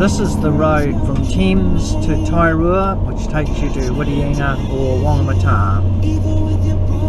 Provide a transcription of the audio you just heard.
this is the road from Thames to Tairua, which takes you to Whitianga or Whangamata.